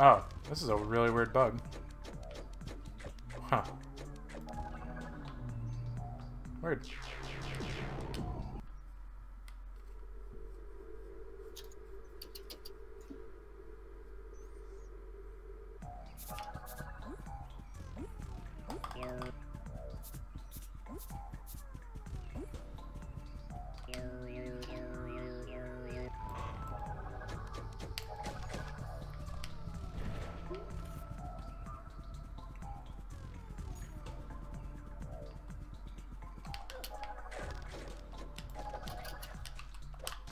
Oh, this is a really weird bug. Huh. Weird.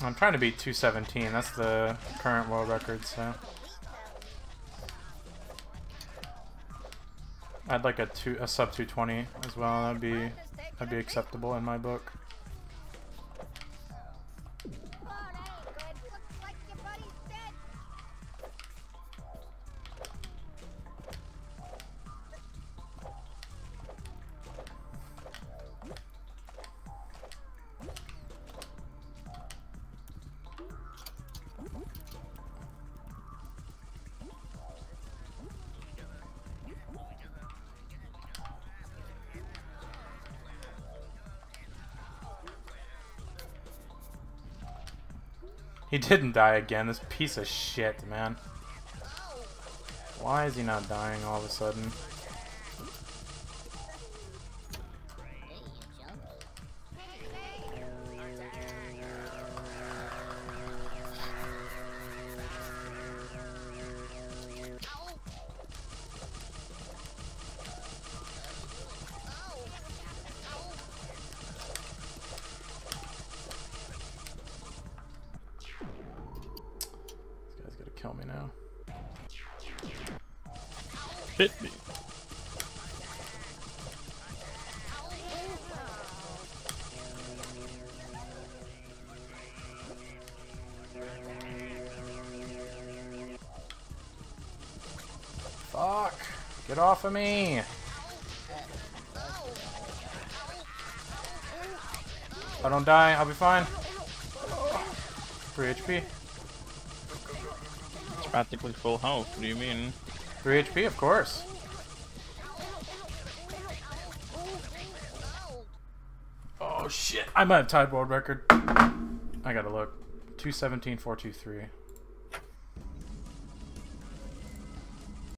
I'm trying to beat 217. That's the current world record, so. I'd like a two a sub 220 as well. That'd be that'd be acceptable in my book. He didn't die again, this piece of shit, man. Why is he not dying all of a sudden? Kill me now. Hit me. Fuck! Get off of me! If I don't die, I'll be fine. 3 HP. It's practically full health. What do you mean? 3 HP, of course. Oh shit, I might have tied world record. I gotta look. 217, 423.